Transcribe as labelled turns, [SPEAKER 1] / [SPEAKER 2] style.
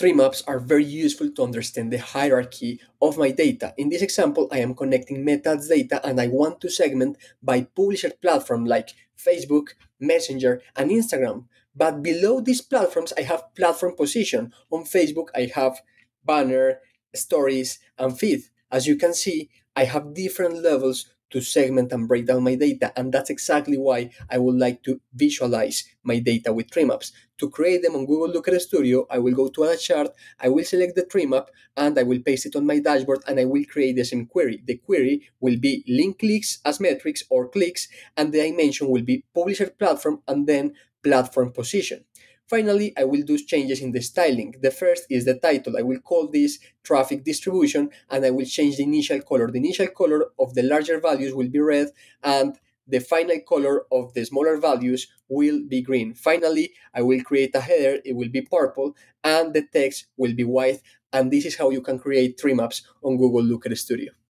[SPEAKER 1] Tree maps are very useful to understand the hierarchy of my data. In this example, I am connecting Meta Ads data and I want to segment by publisher platform like Facebook, Messenger, and Instagram. But below these platforms, I have platform position. On Facebook, I have banner, stories, and feed. As you can see, I have different levels to segment and break down my data. And that's exactly why I would like to visualize my data with tree maps. To create them on Google Looker Studio, I will go to a chart, I will select the tree map, and I will paste it on my dashboard, and I will create the same query. The query will be link clicks as metrics or clicks, and the dimension will be publisher platform and then platform position. Finally, I will do changes in the styling. The first is the title. I will call this traffic distribution and I will change the initial color. The initial color of the larger values will be red and the final color of the smaller values will be green. Finally, I will create a header, it will be purple, and the text will be white. And this is how you can create tree maps on Google Looker Studio.